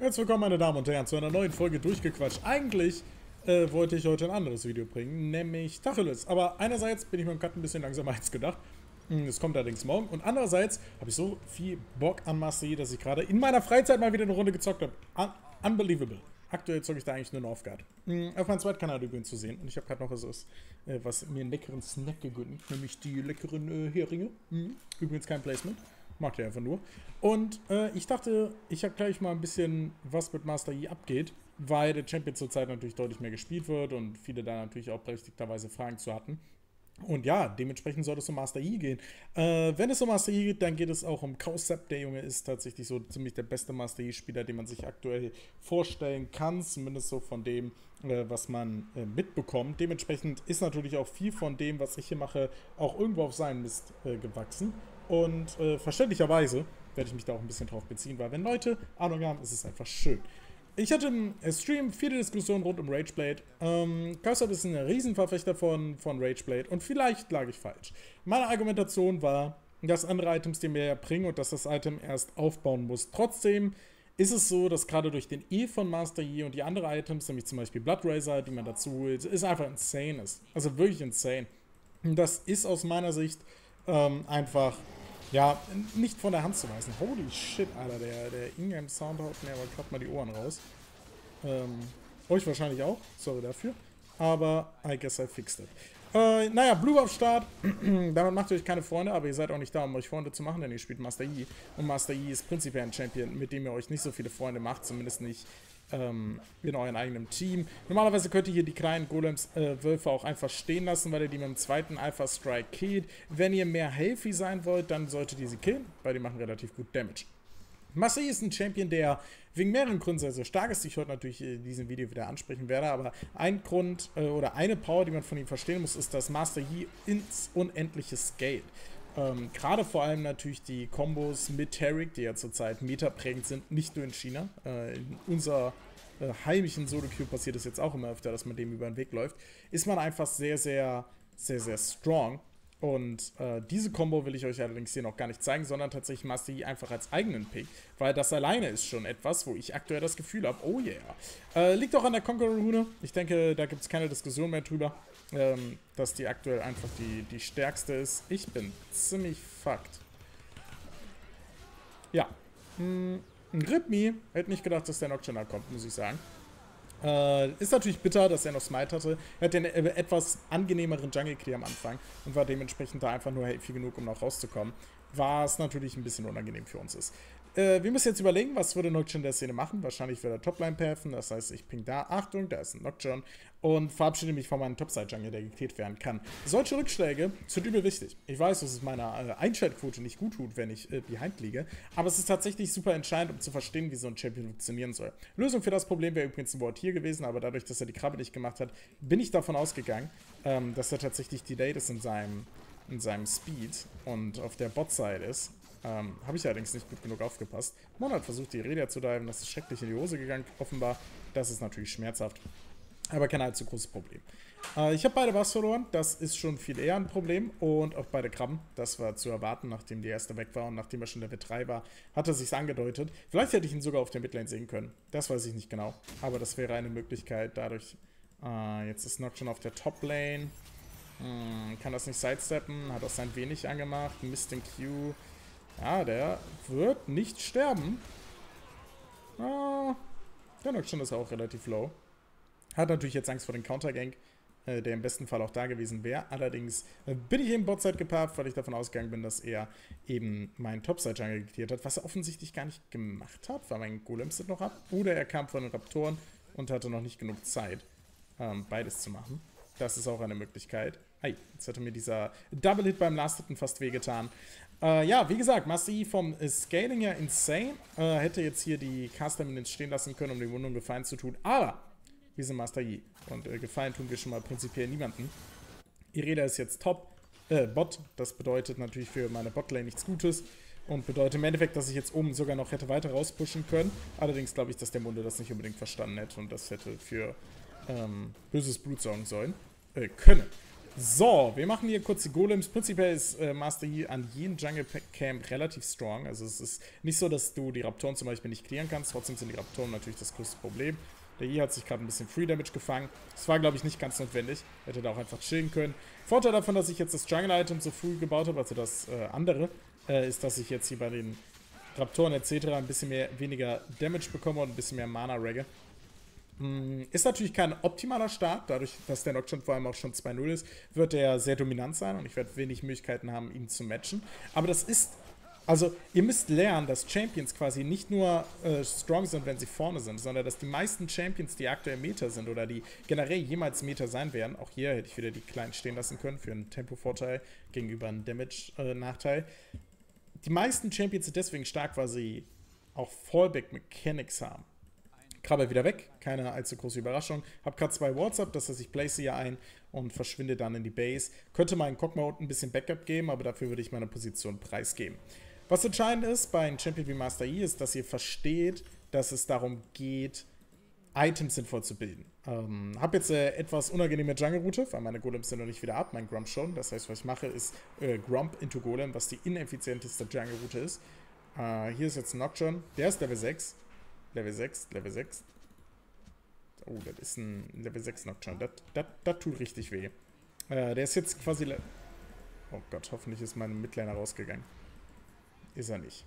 Herzlich willkommen, meine Damen und Herren, zu einer neuen Folge Durchgequatscht. Eigentlich äh, wollte ich heute ein anderes Video bringen, nämlich Tacheles. Aber einerseits bin ich mit dem Cut ein bisschen langsamer als gedacht. Hm, das kommt allerdings morgen. Und andererseits habe ich so viel Bock an Mastery, dass ich gerade in meiner Freizeit mal wieder eine Runde gezockt habe. Un unbelievable. Aktuell zocke ich da eigentlich nur noch auf meinem Zweitkanal übrigens zu sehen. Und ich habe gerade noch was, äh, was mir einen leckeren Snack gegönnt, nämlich die leckeren äh, Heringe. Mhm. Übrigens kein Placement. Mag der einfach nur. Und äh, ich dachte, ich habe gleich mal ein bisschen, was mit Master Yi abgeht, weil der Champion zurzeit natürlich deutlich mehr gespielt wird und viele da natürlich auch berechtigterweise Fragen zu hatten. Und ja, dementsprechend soll es um Master Yi gehen. Äh, wenn es um Master Yi geht, dann geht es auch um Kausep. Der Junge ist tatsächlich so ziemlich der beste Master Yi-Spieler, den man sich aktuell vorstellen kann. Zumindest so von dem, äh, was man äh, mitbekommt. Dementsprechend ist natürlich auch viel von dem, was ich hier mache, auch irgendwo auf seinen Mist äh, gewachsen. Und äh, verständlicherweise werde ich mich da auch ein bisschen drauf beziehen, weil wenn Leute Ahnung haben, ist es einfach schön. Ich hatte im Stream viele Diskussionen rund um Rageblade. Ähm, Cursor ist ein Riesenverfechter von, von Rageblade und vielleicht lag ich falsch. Meine Argumentation war, dass andere Items dir mehr bringen und dass das Item erst aufbauen muss. Trotzdem ist es so, dass gerade durch den E von Master Yi und die anderen Items, nämlich zum Beispiel Blood Razor, die man dazu holt, ist einfach insane ist. Also wirklich insane. Das ist aus meiner Sicht ähm, einfach ja, nicht von der Hand zu weisen. Holy shit, Alter, der, der Ingame-Sound haut mir aber gerade mal die Ohren raus. Ähm, euch wahrscheinlich auch, sorry dafür. Aber I guess I fixed it. Äh, naja, Blue auf Start. Damit macht ihr euch keine Freunde, aber ihr seid auch nicht da, um euch Freunde zu machen, denn ihr spielt Master Yi. Und Master Yi ist prinzipiell ein Champion, mit dem ihr euch nicht so viele Freunde macht, zumindest nicht ähm, in eurem eigenen Team. Normalerweise könnt ihr hier die kleinen Golems-Wölfe äh, auch einfach stehen lassen, weil ihr die mit dem zweiten Alpha-Strike killt. Wenn ihr mehr healthy sein wollt, dann solltet ihr sie killen, weil die machen relativ gut Damage. Massey ist ein Champion, der wegen mehreren Gründen sehr, sehr stark ist, die ich heute natürlich in diesem Video wieder ansprechen werde, aber ein Grund äh, oder eine Power, die man von ihm verstehen muss, ist, dass Master Yi ins Unendliche scale. Ähm, Gerade vor allem natürlich die Kombos mit Tarek, die ja zurzeit metaprägend sind, nicht nur in China. Äh, in unserer äh, heimischen Solo-Queue passiert es jetzt auch immer öfter, dass man dem über den Weg läuft. Ist man einfach sehr, sehr, sehr, sehr strong. Und äh, diese Combo will ich euch allerdings hier noch gar nicht zeigen, sondern tatsächlich Master Yi einfach als eigenen Pick, weil das alleine ist schon etwas, wo ich aktuell das Gefühl habe, oh yeah. Äh, liegt auch an der Conqueror-Rune. Ich denke, da gibt es keine Diskussion mehr drüber ähm, dass die aktuell einfach die, die stärkste ist. Ich bin ziemlich fucked. Ja. Hm, ein Gripmi. Hätte nicht gedacht, dass der Nocturne kommt, muss ich sagen. Äh, ist natürlich bitter, dass er noch Smite hatte. Er hat den äh, etwas angenehmeren Jungle Clear am Anfang und war dementsprechend da einfach nur healthy genug, um noch rauszukommen. Was natürlich ein bisschen unangenehm für uns ist. Äh, wir müssen jetzt überlegen, was würde Nocturne der Szene machen. Wahrscheinlich würde er Topline pathen, das heißt, ich ping da, Achtung, da ist ein Nocturne und verabschiede mich von meinem Topside-Jungle, der geklärt werden kann. Solche Rückschläge sind übel wichtig. Ich weiß, dass es meiner äh, Einschaltquote nicht gut tut, wenn ich äh, behind liege, aber es ist tatsächlich super entscheidend, um zu verstehen, wie so ein Champion funktionieren soll. Lösung für das Problem wäre übrigens ein Wort hier gewesen, aber dadurch, dass er die Krabbe nicht gemacht hat, bin ich davon ausgegangen, ähm, dass er tatsächlich delayed ist in seinem, in seinem Speed und auf der Bot-Side ist. Ähm, Habe ich allerdings nicht gut genug aufgepasst. Mon hat versucht, die Rede zu diven. Das ist schrecklich in die Hose gegangen, offenbar. Das ist natürlich schmerzhaft. Aber kein allzu großes Problem. Äh, ich habe beide Bass verloren. Das ist schon viel eher ein Problem. Und auch beide Krabben. Das war zu erwarten, nachdem die erste weg war und nachdem er schon Level 3 war, hat er sich angedeutet. Vielleicht hätte ich ihn sogar auf der Midlane sehen können. Das weiß ich nicht genau. Aber das wäre eine Möglichkeit. Dadurch, äh, jetzt ist Nock schon auf der Top-Lane. Hm, kann das nicht sidesteppen. Hat auch sein wenig angemacht. Mist den Q. Ja, der wird nicht sterben. Ah, der Nocturne ist auch relativ low. Hat natürlich jetzt Angst vor dem Countergank, äh, der im besten Fall auch da gewesen wäre. Allerdings äh, bin ich eben Botside geparkt, weil ich davon ausgegangen bin, dass er eben meinen Topside-Jungle geklärt hat, was er offensichtlich gar nicht gemacht hat, weil mein Golem sit noch ab. Oder er kam von den Raptoren und hatte noch nicht genug Zeit, ähm, beides zu machen. Das ist auch eine Möglichkeit. Ei, jetzt hatte mir dieser Double-Hit beim Last Hitten fast wehgetan. Äh, ja, wie gesagt, Master Yi vom Scaling her insane. Äh, hätte jetzt hier die Caster stehen lassen können, um die Wundung Gefallen zu tun. Aber wir sind Master Yi. Und äh, Gefallen tun wir schon mal prinzipiell niemanden. Ireda ist jetzt Top. Äh, Bot. Das bedeutet natürlich für meine Botlane nichts Gutes. Und bedeutet im Endeffekt, dass ich jetzt oben sogar noch hätte weiter rauspushen können. Allerdings glaube ich, dass der Munde das nicht unbedingt verstanden hätte und das hätte für ähm, böses Blut sorgen sollen. Äh, können. So, wir machen hier kurz die Golems. Prinzipiell ist äh, Master Yi an jedem Jungle Camp relativ strong. Also es ist nicht so, dass du die Raptoren zum Beispiel nicht klären kannst. Trotzdem sind die Raptoren natürlich das größte Problem. Der Yi hat sich gerade ein bisschen Free Damage gefangen. Das war, glaube ich, nicht ganz notwendig. Hätte da auch einfach chillen können. Vorteil davon, dass ich jetzt das Jungle-Item so früh gebaut habe, also das äh, andere, äh, ist, dass ich jetzt hier bei den Raptoren etc. ein bisschen mehr weniger Damage bekomme und ein bisschen mehr Mana ragge. Hm, ist natürlich kein optimaler Start, dadurch, dass der Nocturne vor allem auch schon 2-0 ist, wird er sehr dominant sein und ich werde wenig Möglichkeiten haben, ihn zu matchen. Aber das ist, also ihr müsst lernen, dass Champions quasi nicht nur äh, strong sind, wenn sie vorne sind, sondern dass die meisten Champions, die aktuell Meta sind oder die generell jemals Meta sein werden, auch hier hätte ich wieder die Kleinen stehen lassen können für einen Tempo-Vorteil gegenüber einem Damage-Nachteil. Die meisten Champions sind deswegen stark, weil sie auch Fallback-Mechanics haben. Krabbe wieder weg, keine allzu große Überraschung. Hab gerade zwei WhatsApp, das heißt, ich place hier ein und verschwinde dann in die Base. Könnte meinen Cockmode ein bisschen Backup geben, aber dafür würde ich meine Position preisgeben. Was entscheidend ist bei einem Champion wie Master Yi, ist, dass ihr versteht, dass es darum geht, Items sinnvoll zu bilden. Ähm, habe jetzt äh, etwas unangenehme Jungle-Route, weil meine Golems sind noch nicht wieder ab, mein Grump schon. Das heißt, was ich mache, ist äh, Grump into Golem, was die ineffizienteste Jungle-Route ist. Äh, hier ist jetzt Nocturne, der ist Level 6. Level 6, Level 6. Oh, das ist ein Level 6 Nocturne. Das tut richtig weh. Äh, der ist jetzt quasi... Oh Gott, hoffentlich ist mein Midlaner rausgegangen. Ist er nicht.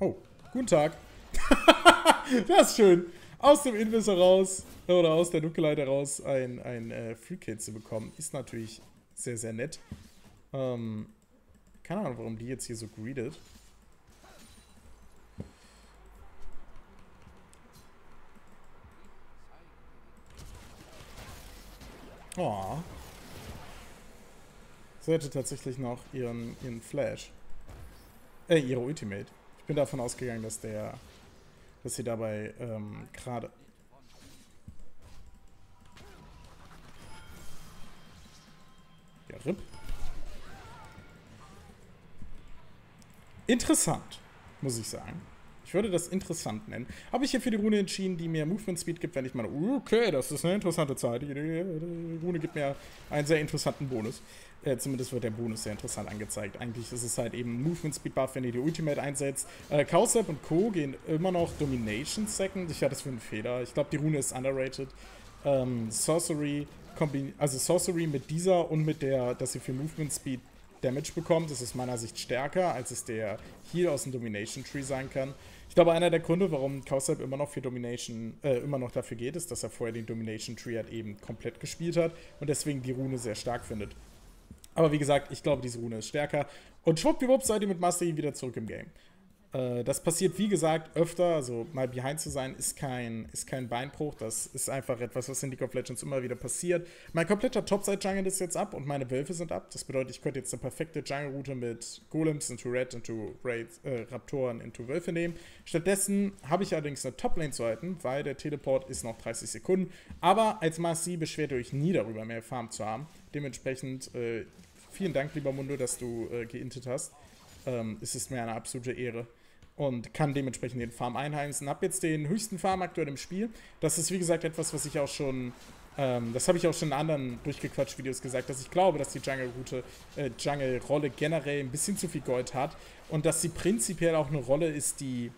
Oh, guten Tag. das ist schön. Aus dem Invis raus oder aus der Dunkelheit heraus ein, ein äh, Free zu bekommen, ist natürlich sehr, sehr nett. Ähm, keine Ahnung, warum die jetzt hier so greedet. Oh. Sie hätte tatsächlich noch ihren, ihren Flash. Äh, ihre Ultimate. Ich bin davon ausgegangen, dass der, dass sie dabei ähm, gerade... Ja, RIP. Interessant, muss ich sagen. Ich würde das interessant nennen. Habe ich hier für die Rune entschieden, die mir Movement Speed gibt, wenn ich meine, okay, das ist eine interessante Zeit. Die, Rune gibt mir einen sehr interessanten Bonus. Äh, zumindest wird der Bonus sehr interessant angezeigt. Eigentlich ist es halt eben Movement Speed Buff, wenn ihr die Ultimate einsetzt. Äh, Kausap und Co. gehen immer noch Domination Second. Ich hatte das für einen Fehler. Ich glaube, die Rune ist underrated. Ähm, Sorcery, also Sorcery mit dieser und mit der, dass sie für Movement Speed Damage bekommt, ist aus meiner Sicht stärker, als es der Heal aus dem Domination Tree sein kann. Ich glaube, einer der Gründe, warum Kausab immer noch für Domination, äh, immer noch dafür geht, ist, dass er vorher den Domination Tree halt eben komplett gespielt hat und deswegen die Rune sehr stark findet. Aber wie gesagt, ich glaube, diese Rune ist stärker. Und schwuppdiwupp seid ihr mit Master Yi wieder zurück im Game. Äh, das passiert, wie gesagt, öfter. Also mal behind zu sein, ist kein, ist kein Beinbruch. Das ist einfach etwas, was in League of Legends immer wieder passiert. Mein kompletter Topside-Jungle ist jetzt ab und meine Wölfe sind ab. Das bedeutet, ich könnte jetzt eine perfekte Jungle-Route mit Golems into Red, into Raid, äh, Raptoren, into Wölfe nehmen. Stattdessen habe ich allerdings eine Top-Lane zu halten, weil der Teleport ist noch 30 Sekunden. Aber als Marcy beschwert ihr euch nie darüber, mehr Farm zu haben. Dementsprechend, äh, vielen Dank, lieber Mundo, dass du äh, geintet hast. Ähm, es ist mir eine absolute Ehre und kann dementsprechend den Farm einheimsen. Hab jetzt den höchsten Farm aktuell im Spiel. Das ist wie gesagt etwas, was ich auch schon, ähm, das habe ich auch schon in anderen durchgequatscht Videos gesagt, dass ich glaube, dass die Jungle-Route, äh, Jungle-Rolle generell ein bisschen zu viel Gold hat und dass sie prinzipiell auch eine Rolle ist, die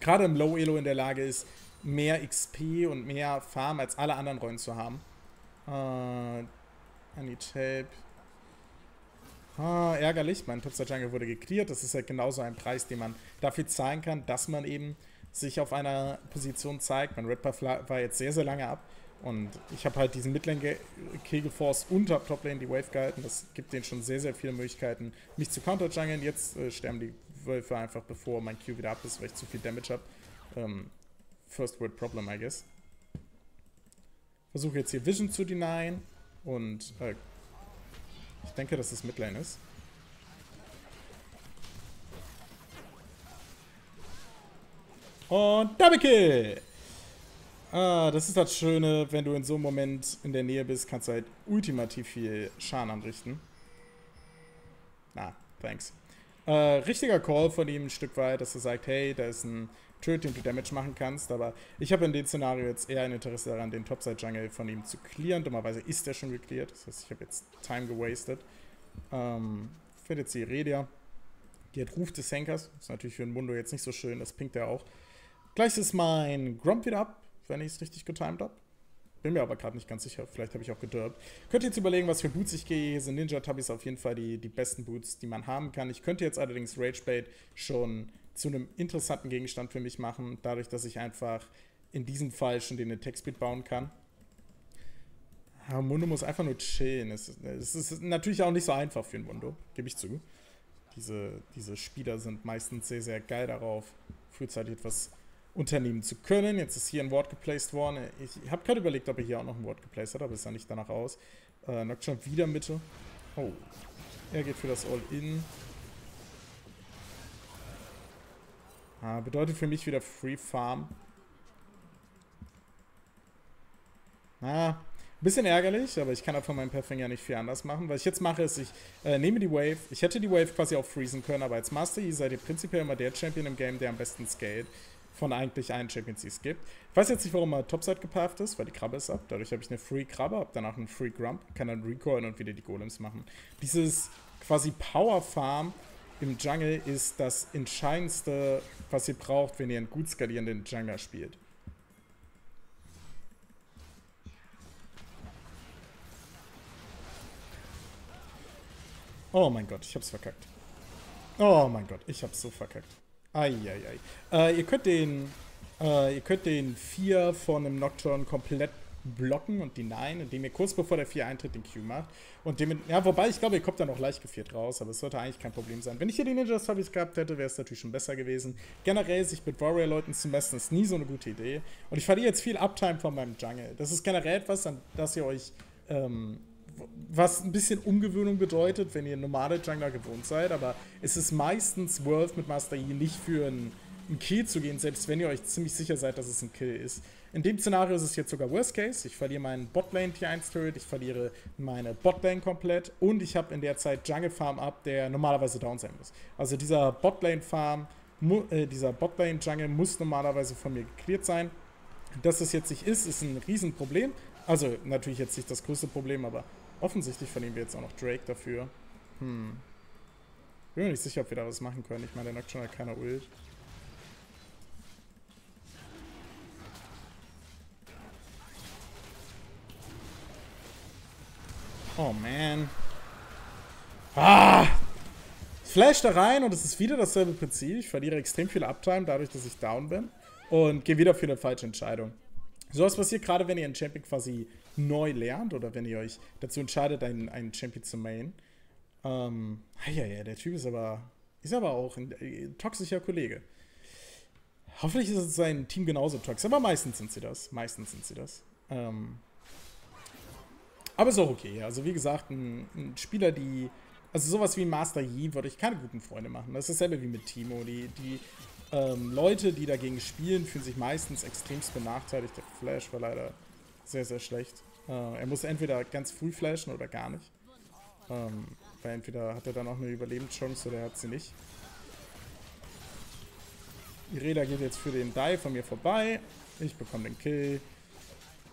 gerade im Low Elo in der Lage ist, mehr XP und mehr Farm als alle anderen Rollen zu haben. Äh, I. Ah, ärgerlich. Mein Topstar Jungle wurde geklärt. Das ist halt genauso ein Preis, den man dafür zahlen kann, dass man eben sich auf einer Position zeigt. Mein Red Buff war jetzt sehr, sehr lange ab. Und ich habe halt diesen Midlane Kill geforst und habe Toplane die Wave gehalten. Das gibt denen schon sehr, sehr viele Möglichkeiten, mich zu counter-jungeln. Jetzt äh, sterben die Wölfe einfach, bevor mein Q wieder ab ist, weil ich zu viel Damage habe. Ähm, first World Problem, I guess. Versuche jetzt hier Vision zu denyen und äh, ich denke, dass es Midlane ist. Und Double Kill! Ah, das ist das Schöne, wenn du in so einem Moment in der Nähe bist, kannst du halt ultimativ viel Schaden anrichten. Na, thanks. Äh, richtiger Call von ihm ein Stück weit, dass er sagt, hey, da ist ein Turret, den du Damage machen kannst. Aber ich habe in dem Szenario jetzt eher ein Interesse daran, den Topside-Jungle von ihm zu clearen. Dummerweise ist der schon gecleared. Das heißt, ich habe jetzt Time gewastet. Ähm, fährt jetzt die Redia. Die hat Ruf des Henkers. Ist natürlich für den Mundo jetzt nicht so schön. Das pinkt er auch. Gleich ist mein Grump wieder ab, wenn ich es richtig getimed habe. Bin mir aber gerade nicht ganz sicher. Vielleicht habe ich auch gedurbt. Könnt ihr jetzt überlegen, was für Boots ich gehe. Hier sind Ninja Tubbies auf jeden Fall die, die besten Boots, die man haben kann. Ich könnte jetzt allerdings Ragebait schon zu einem interessanten Gegenstand für mich machen, dadurch, dass ich einfach in diesem Fall schon den Attack Speed bauen kann. Mundo muss einfach nur chillen. Es, es ist natürlich auch nicht so einfach für einen Mundo, gebe ich zu. Diese, diese Spieler sind meistens sehr, sehr geil darauf, frühzeitig etwas unternehmen zu können. Jetzt ist hier ein Wort geplaced worden. Ich habe gerade überlegt, ob er hier auch noch ein Wort geplaced hat, aber es sah nicht danach aus. Äh, Nocturne wieder Mitte. Oh. Er geht für das All-In. Ah, bedeutet für mich wieder Free Farm. Ah, ein bisschen ärgerlich, aber ich kann auch von meinem Pathfinger nicht viel anders machen. Was ich jetzt mache, ist, ich äh, nehme die Wave. Ich hätte die Wave quasi auch freezen können, aber als Master Yi seid ihr prinzipiell immer der Champion im Game, der am besten scaled von eigentlich allen Champions, die es gibt. Ich weiß jetzt nicht, warum er Topside gepafft ist, weil die Krabbe ist ab. Dadurch habe ich eine Free Krabbe, habe danach einen Free Grump, kann dann recoilen und wieder die Golems machen. Dieses quasi Power Farm im Jungle ist das Entscheidendste, was ihr braucht, wenn ihr einen gut skalierenden Jungler spielt. Oh mein Gott, ich hab's verkackt. Oh mein Gott, ich hab's so verkackt. Eieiei. Äh, ihr könnt den, äh, ihr könnt den 4 von einem Nocturne komplett blocken und die 9, indem ihr kurz bevor der 4 eintritt den Q macht. Und dem, ja, wobei ich glaube, ihr kommt da noch leicht geführt raus, aber es sollte eigentlich kein Problem sein. Wenn ich hier die Ninja Service gehabt hätte, wäre es natürlich schon besser gewesen. Generell sich mit Warrior-Leuten zu messen, ist nie so eine gute Idee. Und ich verliere jetzt viel Uptime von meinem Jungle. Das ist generell etwas, an das ihr euch ähm, was ein bisschen Umgewöhnung bedeutet, wenn ihr normale Jungler gewohnt seid, aber es ist meistens Worth mit Master Yi nicht für einen Kill zu gehen, selbst wenn ihr euch ziemlich sicher seid, dass es ein Kill ist. In dem Szenario ist es jetzt sogar Worst Case. Ich verliere meinen Botlane Tier 1 Turret, ich verliere meine Botlane komplett und ich habe in der Zeit Jungle Farm ab, der normalerweise down sein muss. Also dieser Botlane Farm, äh, dieser Botlane Jungle muss normalerweise von mir geklärt sein. Dass es jetzt nicht ist, ist ein Riesenproblem. Also natürlich jetzt nicht das größte Problem, aber Offensichtlich verlieren wir jetzt auch noch Drake dafür. Hm. Bin mir nicht sicher, ob wir da was machen können. Ich meine, der knockt schon halt keiner Ult. Oh man. Ah! Flash da rein und es ist wieder dasselbe Prinzip. Ich verliere extrem viel Uptime dadurch, dass ich down bin. Und gehe wieder für eine falsche Entscheidung. So was passiert gerade, wenn ihr einen Champion quasi neu lernt oder wenn ihr euch dazu entscheidet, einen, einen Champion zu main. Ähm, ja, ja, der Typ ist aber, ist aber auch ein, ein äh, toxischer Kollege. Hoffentlich ist sein Team genauso toxisch, aber meistens sind sie das. Meistens sind sie das. Ähm, aber ist auch okay. Also wie gesagt, ein, ein, Spieler, die. Also sowas wie Master Yi würde ich keine guten Freunde machen. Das ist dasselbe wie mit Timo. Die, die ähm, Leute, die dagegen spielen, fühlen sich meistens extremst benachteiligt. Der Flash war leider sehr, sehr schlecht. Äh, er muss entweder ganz früh flashen oder gar nicht. Ähm, weil entweder hat er dann auch eine Überlebenschance oder er hat sie nicht. Ireda geht jetzt für den Die von mir vorbei. Ich bekomme den Kill.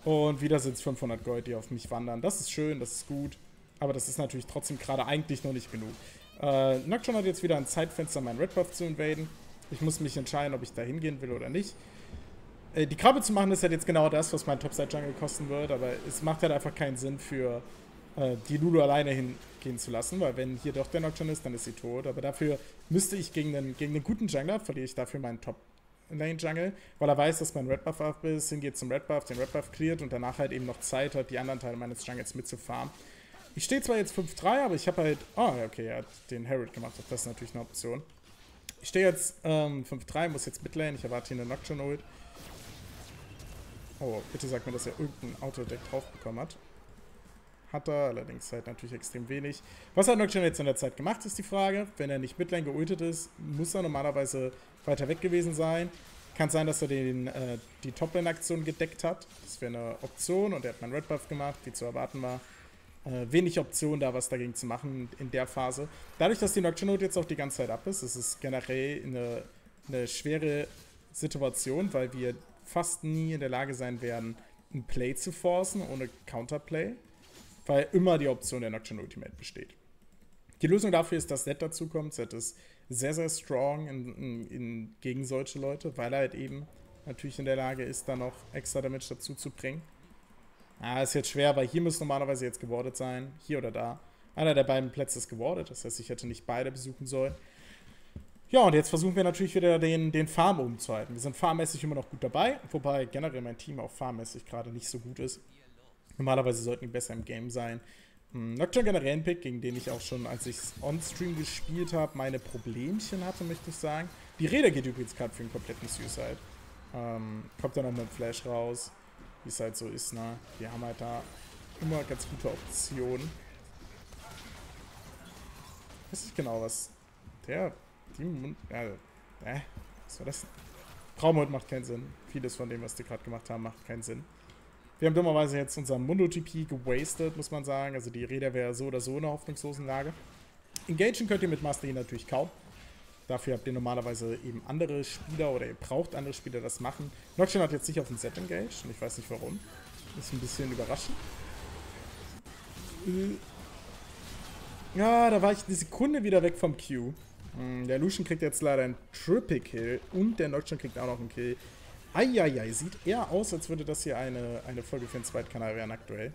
Und wieder sind es 500 Gold, die auf mich wandern. Das ist schön, das ist gut. Aber das ist natürlich trotzdem gerade eigentlich noch nicht genug. Äh, Nocturne hat jetzt wieder ein Zeitfenster, meinen Red Buff zu invaden. Ich muss mich entscheiden, ob ich da hingehen will oder nicht. Äh, die Krabbe zu machen ist halt jetzt genau das, was mein Topside-Jungle kosten wird, aber es macht halt einfach keinen Sinn für äh, die Lulu alleine hingehen zu lassen, weil wenn hier doch der Nocturne ist, dann ist sie tot. Aber dafür müsste ich gegen einen, gegen einen guten Jungler, verliere ich dafür meinen Top Lane Jungle, weil er weiß, dass mein Red Buff up ist, hingeht zum Red Buff, den Red Buff cleart und danach halt eben noch Zeit hat, die anderen Teile meines Jungles mitzufarmen. Ich stehe zwar jetzt 5-3, aber ich habe halt. Oh, okay, er hat den Herald gemacht. Das ist natürlich eine Option. Ich stehe jetzt ähm, 5-3, muss jetzt Midlane. Ich erwarte hier eine Nocturne Ult. Oh, bitte sag mir, dass er irgendein Autodeck drauf bekommen hat. Hat er, allerdings halt natürlich extrem wenig. Was hat Nocturne jetzt in der Zeit gemacht, ist die Frage. Wenn er nicht Midlane geultet ist, muss er normalerweise weiter weg gewesen sein. Kann sein, dass er den, äh, die Toplane-Aktion gedeckt hat. Das wäre eine Option und er hat meinen Red Buff gemacht, wie zu erwarten war. Äh, wenig Option da, was dagegen zu machen in der Phase. Dadurch, dass die Nocturne jetzt auch die ganze Zeit ab ist, ist es generell eine, eine schwere Situation, weil wir fast nie in der Lage sein werden, ein Play zu forcen ohne Counterplay, weil immer die Option der Nocturne Ultimate besteht. Die Lösung dafür ist, dass Zed dazukommt. Zed ist sehr, sehr strong in, in, in, gegen solche Leute, weil er halt eben natürlich in der Lage ist, da noch extra Damage dazu zu bringen. Ah, ist jetzt schwer, weil hier muss normalerweise jetzt gewordet sein. Hier oder da. Einer der beiden Plätze ist gewordet. Das heißt, ich hätte nicht beide besuchen sollen. Ja, und jetzt versuchen wir natürlich wieder den, den Farm umzuhalten. Wir sind farmmäßig immer noch gut dabei, wobei generell mein Team auch farmmäßig gerade nicht so gut ist. Normalerweise sollten die besser im Game sein. Hm, Nocturne generell ein Pick, gegen den ich auch schon, als ich es on-stream gespielt habe, meine Problemchen hatte, möchte ich sagen. Die Räder geht übrigens gerade für einen kompletten Suicide. Ähm, kommt dann noch mit Flash raus, wie es halt so ist, ne? Die haben halt da immer ganz gute Optionen. Ich weiß nicht genau, was der die Mund. Ja, äh, was war das? Traumhold macht keinen Sinn. Vieles von dem, was die gerade gemacht haben, macht keinen Sinn. Wir haben dummerweise jetzt unseren Mundo-TP gewastet, muss man sagen. Also die Räder wäre so oder so in einer hoffnungslosen Lage. Engagen könnt ihr mit Master E natürlich kaum. Dafür habt ihr normalerweise eben andere Spieler oder ihr braucht andere Spieler, das machen. Nocturne hat jetzt nicht auf den Set engaged und ich weiß nicht warum. Ist ein bisschen überraschend. Äh. Ja, da war ich eine Sekunde wieder weg vom Q. Hm, der Lucian kriegt jetzt leider einen Triple Kill und der Nocturne kriegt auch noch einen Kill. Eieiei, sieht eher aus, als würde das hier eine, eine Folge für den Zweitkanal werden aktuell.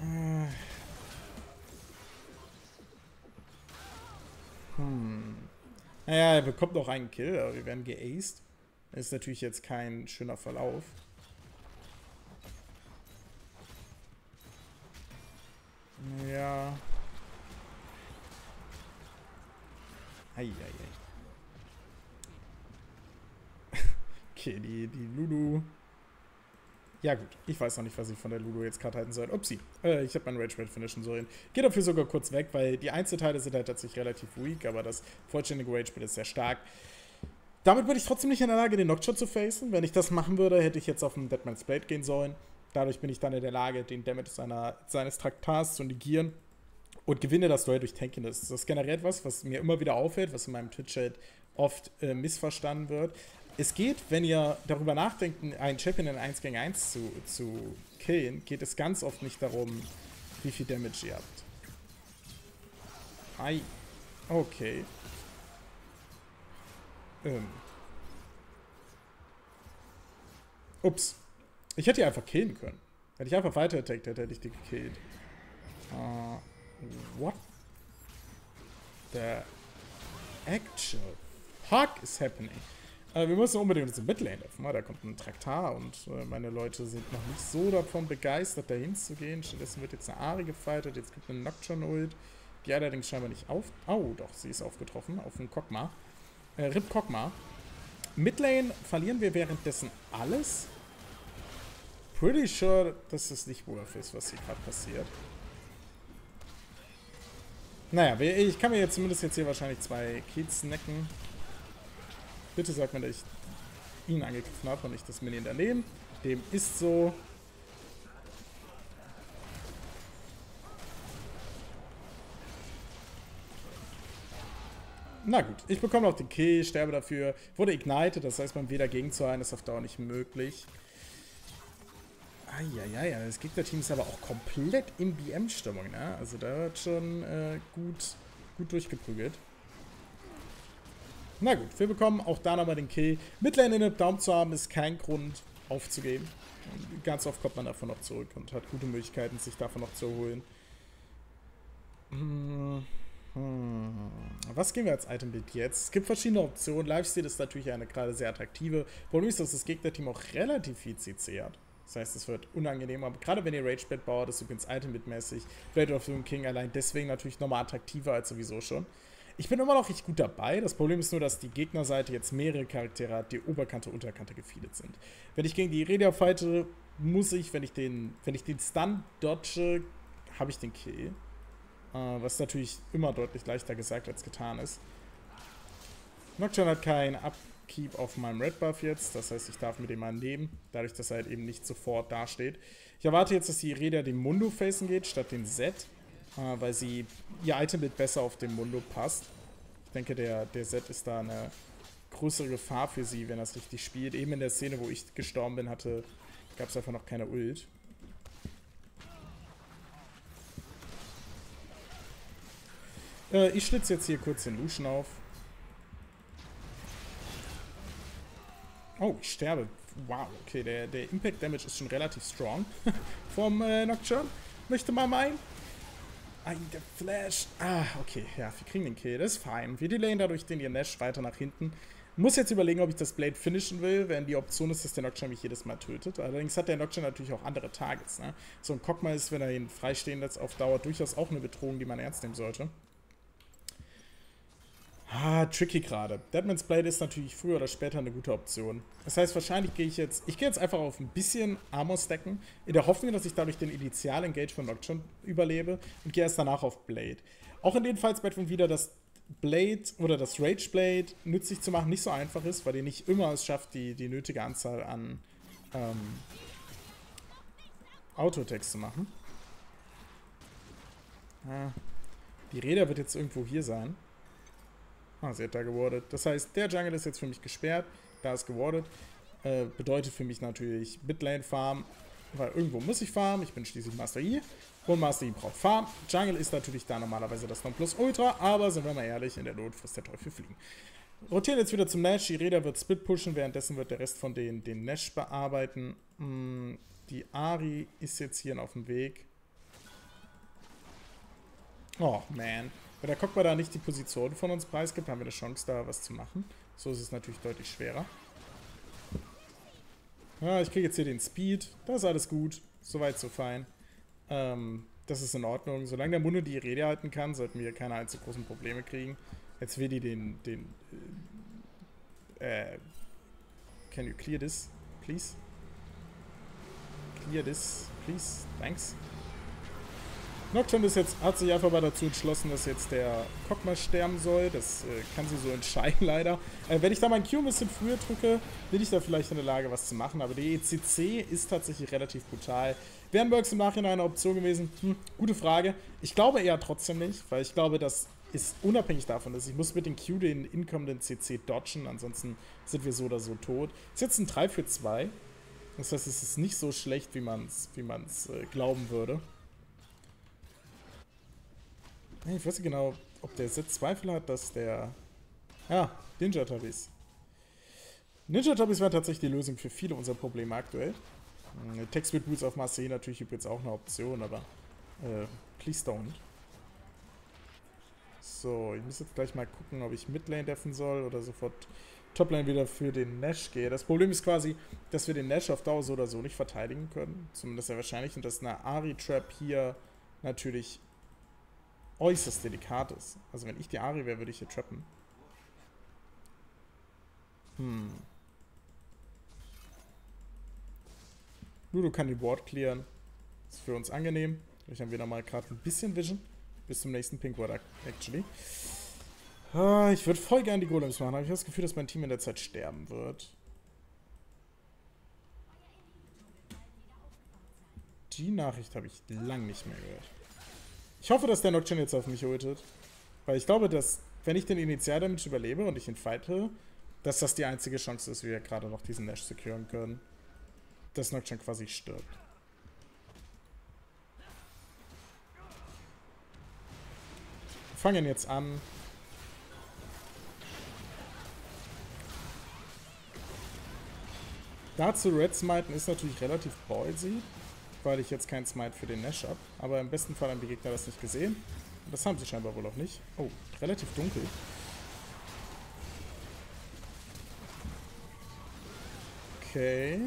Äh. Hm. Naja, er bekommt noch einen Kill, aber wir werden geaced. Ist natürlich jetzt kein schöner Verlauf. Ja. Eieiei. Okay, die, die Lulu. Ja gut, ich weiß noch nicht, was ich von der Lulu jetzt gerade halten soll. Upsi, äh, ich habe meinen Rage Red finishen sollen. Geht dafür sogar kurz weg, weil die Einzelteile sind halt tatsächlich relativ weak, aber das vollständige Rage ist sehr stark. Damit würde ich trotzdem nicht in der Lage, den Knockshot zu facen. Wenn ich das machen würde, hätte ich jetzt auf den Deadman's Blade gehen sollen. Dadurch bin ich dann in der Lage, den Damage seiner, seines Traktars zu negieren und gewinne das Duell durch Tanking. Das ist generell etwas, was mir immer wieder auffällt, was in meinem Twitch-Chat oft äh, missverstanden wird. Es geht, wenn ihr darüber nachdenkt, einen Champion in 1 gegen 1 zu, zu killen, geht es ganz oft nicht darum, wie viel Damage ihr habt. Ei. Okay. Ähm. Ups. Ich hätte die einfach killen können. Hätte ich einfach weiter attackt hätte, ich die gekillt. Uh, what the actual fuck is happening? Äh, wir müssen unbedingt unsere Midlane öffnen. Da kommt ein Traktar und äh, meine Leute sind noch nicht so davon begeistert, dahin zu gehen. Stattdessen wird jetzt eine Ari gefightet. Jetzt gibt es eine Nocturne Ult, die allerdings scheinbar nicht auf... Oh, doch, sie ist aufgetroffen. Auf einen Kokma. Äh, Rip Kokma. Midlane verlieren wir währenddessen alles. Pretty sure, dass es nicht worth ist, was hier gerade passiert. Naja, ich kann mir jetzt zumindest jetzt hier wahrscheinlich zwei Kids snacken. Bitte sag mir, dass ich ihn angegriffen habe und nicht das Minion daneben. Dem ist so. Na gut, ich bekomme noch den Kill, sterbe dafür. Wurde ignited, das heißt, beim wieder gegen zu ein ist auf Dauer nicht möglich. Eieiei, das Gegnerteam ist aber auch komplett in BM-Stimmung, ne? Also da wird schon äh, gut, gut durchgeprügelt. Na gut, wir bekommen auch da nochmal den Kill. Midlane in den Daumen zu haben, ist kein Grund aufzugeben. Ganz oft kommt man davon noch zurück und hat gute Möglichkeiten, sich davon noch zu erholen. Hm, hm. Was gehen wir als Itembild jetzt? Es gibt verschiedene Optionen. Lifesteal ist natürlich eine gerade sehr attraktive. Problem ist, dass das Gegnerteam auch relativ viel CC hat. Das heißt, es wird unangenehm, aber gerade wenn ihr Ragebed baut, ist übrigens Item-Bit-mäßig Blade of the King allein deswegen natürlich nochmal attraktiver als sowieso schon. Ich bin immer noch richtig gut dabei. Das Problem ist nur, dass die Gegnerseite jetzt mehrere Charaktere hat, die Oberkante, Unterkante gefeedet sind. Wenn ich gegen die Irelia fighte, muss ich, wenn ich den, wenn ich den Stun dodge, habe ich den Kill. Äh, was natürlich immer deutlich leichter gesagt als getan ist. Nocturne hat kein Upkeep auf meinem Red Buff jetzt. Das heißt, ich darf mit dem mal nehmen, dadurch, dass er halt eben nicht sofort dasteht. Ich erwarte jetzt, dass die Irelia den Mundo facen geht, statt den Z äh, weil sie ihr Itembild besser auf den Mundo passt. Ich denke, der, der Set ist da eine größere Gefahr für sie, wenn es richtig spielt. Eben in der Szene, wo ich gestorben bin, hatte gab es einfach noch keine Ult. Äh, ich schlitze jetzt hier kurz den Luschen auf. Oh, ich sterbe. Wow, okay, der, der Impact Damage ist schon relativ strong vom äh, Nocturne. Möchte mal meinen. Ah, der Flash. Ah, okay, ja, wir kriegen den Kill, das ist fein. Wir delayen dadurch den Nash weiter nach hinten. Muss jetzt überlegen, ob ich das Blade finishen will, wenn die Option ist, dass der Nocturne mich jedes Mal tötet. Allerdings hat der Nocturne natürlich auch andere Targets. Ne? So ein Cockma ist, wenn er ihn freistehen lässt, auf Dauer durchaus auch eine Bedrohung, die man ernst nehmen sollte. Ah, tricky gerade. Deadman's Blade ist natürlich früher oder später eine gute Option. Das heißt, wahrscheinlich gehe ich jetzt... Ich gehe jetzt einfach auf ein bisschen Armor stacken, in der Hoffnung, dass ich dadurch den Initial-Engage von Nocturne überlebe und gehe erst danach auf Blade. Auch in den Fallsbetten wieder, dass Blade oder das Rage Blade nützlich zu machen nicht so einfach ist, weil ihr nicht immer es schafft, die, die nötige Anzahl an ähm, Autotext zu machen. Ah, die Räder wird jetzt irgendwo hier sein. Ah, sie hat da gewordet. Das heißt, der Jungle ist jetzt für mich gesperrt. Da ist gewordet. Äh, bedeutet für mich natürlich Midlane Farm, weil irgendwo muss ich farmen. Ich bin schließlich Master Yi. Und Master Yi braucht Farm. Jungle ist natürlich da normalerweise das Nonplusultra, aber sind wir mal ehrlich, in der Not frisst der Teufel fliegen. Rotieren jetzt wieder zum Nash. Die Räder wird Split pushen, währenddessen wird der Rest von den, den Nash bearbeiten. Hm, die Ari ist jetzt hier auf dem Weg. Oh, man. Wenn der Cockbar da nicht die Position von uns preisgibt, haben wir eine Chance, da was zu machen. So ist es natürlich deutlich schwerer. Ja, ich kriege jetzt hier den Speed. Das ist alles gut. Soweit, so fein. Ähm, das ist in Ordnung. Solange der Munde die Rede halten kann, sollten wir keine allzu großen Probleme kriegen. Jetzt will die den, den, äh, can you clear this, please? Clear this, please, thanks. Nocturne ist jetzt, hat sich einfach mal dazu entschlossen, dass jetzt der Cockma sterben soll. Das äh, kann sie so entscheiden, leider. Äh, wenn ich da mein Q ein bisschen früher drücke, bin ich da vielleicht in der Lage, was zu machen. Aber die ECC ist tatsächlich relativ brutal. Wären Burks im Nachhinein eine Option gewesen? Hm, gute Frage. Ich glaube eher trotzdem nicht, weil ich glaube, das ist unabhängig davon, dass ich muss mit den Q den inkommenden CC dodgen, ansonsten sind wir so oder so tot. Ist jetzt ein 3 für 2. Das heißt, es ist nicht so schlecht, wie man es wie äh, glauben würde. Ich weiß nicht genau, ob der Set Zweifel hat, dass der... Ja, Ninja Tubbies. Ninja Tubbies wäre tatsächlich die Lösung für viele unserer Probleme aktuell. Hm, Text with Boots auf Marseille natürlich übrigens auch eine Option, aber äh, please don't. So, ich muss jetzt gleich mal gucken, ob ich Midlane deffen soll oder sofort Toplane wieder für den Nash gehe. Das Problem ist quasi, dass wir den Nash auf Dauer so oder so nicht verteidigen können. Zumindest sehr wahrscheinlich. Und dass eine Ari-Trap hier natürlich äußerst delikat ist. Also wenn ich die Ari wäre, würde ich hier trappen. Hm. Ludo kann die Ward clearen. Ist für uns angenehm. Vielleicht haben wir nochmal gerade ein bisschen Vision. Bis zum nächsten Pink Ward, actually. Ah, ich würde voll gerne die Golems machen, aber ich habe das Gefühl, dass mein Team in der Zeit sterben wird. Die Nachricht habe ich lang nicht mehr gehört. Ich hoffe, dass der Nocturne jetzt auf mich ultet. Weil ich glaube, dass, wenn ich den Initialdamage überlebe und ich ihn fighte, dass das die einzige Chance ist, wie wir gerade noch diesen Nash securen können. Dass Nocturne quasi stirbt. Wir fangen jetzt an. Dazu Red Smiten ist natürlich relativ ballsy weil ich jetzt keinen Smite für den Nash habe. Aber im besten Fall haben die Gegner das nicht gesehen. Und das haben sie scheinbar wohl auch nicht. Oh, relativ dunkel. Okay.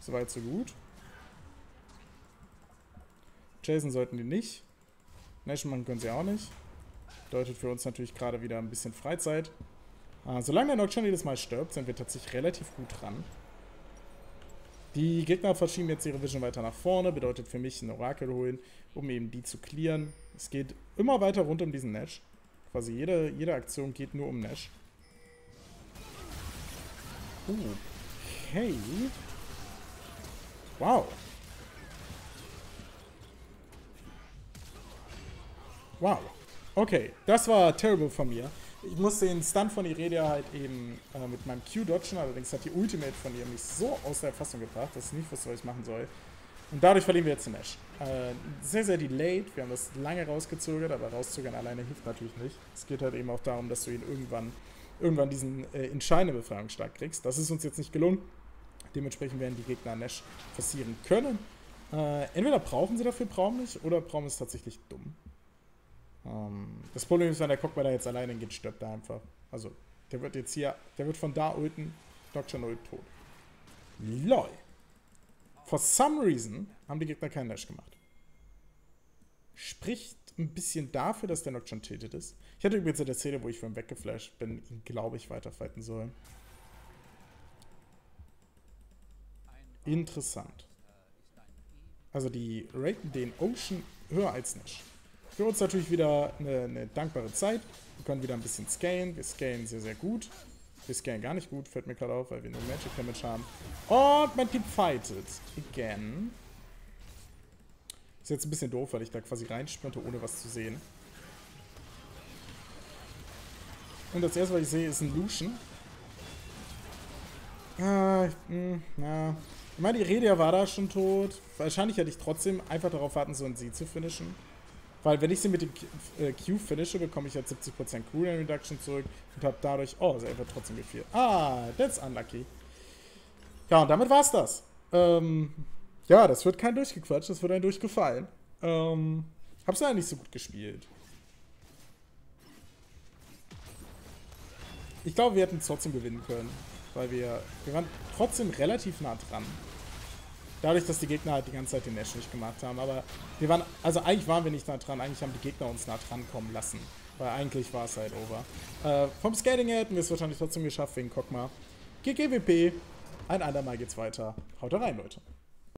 Soweit, so gut. Jason sollten die nicht. Nash machen können sie auch nicht. Bedeutet für uns natürlich gerade wieder ein bisschen Freizeit. Ah, solange der Nocturne jedes Mal stirbt, sind wir tatsächlich relativ gut dran. Die Gegner verschieben jetzt ihre Vision weiter nach vorne, bedeutet für mich ein Orakel holen, um eben die zu clearen. Es geht immer weiter rund um diesen Nash. Quasi jede, jede Aktion geht nur um Nash. Okay. Wow. Wow. Okay, das war terrible von mir. Ich musste den Stunt von Iredia halt eben äh, mit meinem Q dodgen, allerdings hat die Ultimate von ihr mich so aus der Fassung gebracht, dass ich nicht wusste, was ich machen soll. Und dadurch verlieren wir jetzt den Ash. Äh, sehr, sehr delayed. Wir haben das lange rausgezögert, aber rauszögern alleine hilft natürlich nicht. Es geht halt eben auch darum, dass du ihn irgendwann, irgendwann diesen äh, entscheidenden Befreiungsschlag kriegst. Das ist uns jetzt nicht gelungen. Dementsprechend werden die Gegner Nash forcieren können. Äh, entweder brauchen sie dafür Braum nicht oder Braum ist tatsächlich dumm. Ähm, das Problem ist, wenn der Cockball da jetzt alleine geht, stirbt er einfach. Also, der wird jetzt hier, der wird von da ulten, Dr. Null tot. LOL. For some reason haben die Gegner keinen Dash gemacht. Spricht ein bisschen dafür, dass der Nocturne tilted ist. Ich hatte übrigens in der Szene, wo ich von weggeflasht bin, ihn, glaube ich, weiterfighten sollen. Interessant. Also die raten den Ocean höher als Nash. Für uns natürlich wieder eine, eine, dankbare Zeit. Wir können wieder ein bisschen scalen. Wir scalen sehr, sehr gut. Wir scalen gar nicht gut, fällt mir gerade auf, weil wir nur Magic Damage haben. Und mein Team fightet. Again. Ist jetzt ein bisschen doof, weil ich da quasi reinsprinte, ohne was zu sehen. Und das erste, was ich sehe, ist ein Lucian. Ah, mh, hm, ja. Ich meine, die Redia war da schon tot. Wahrscheinlich hätte ich trotzdem einfach darauf warten sollen, sie zu finishen. Weil wenn ich sie mit dem äh, Q finische, bekomme ich jetzt 70% Cooldown Reduction zurück und habe dadurch... Oh, sie wird trotzdem gefehlt. Ah, that's unlucky. Ja, und damit war's das. Ähm, ja, das wird kein durchgequatscht, das wird ein durchgefallen. Ähm, hab's ja nicht so gut gespielt. Ich glaube, wir hätten es trotzdem gewinnen können. Weil wir, wir waren trotzdem relativ nah dran. Dadurch, dass die Gegner halt die ganze Zeit den Nash nicht gemacht haben. Aber wir waren, also eigentlich waren wir nicht nah dran, eigentlich haben die Gegner uns nah dran kommen lassen. Weil eigentlich war es halt over. Äh, vom Skating her hätten wir es wahrscheinlich trotzdem geschafft wegen Kokma. GGWP. Ein andermal geht's weiter. Haut rein, Leute.